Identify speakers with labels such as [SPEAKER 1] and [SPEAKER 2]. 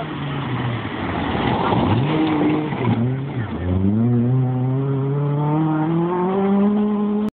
[SPEAKER 1] up.